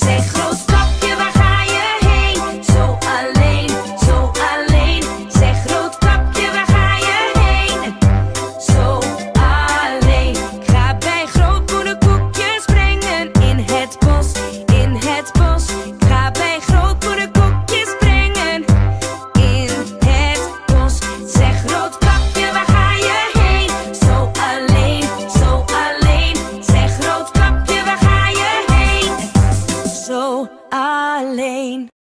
consejo. my.